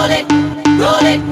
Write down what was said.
roll it, roll it.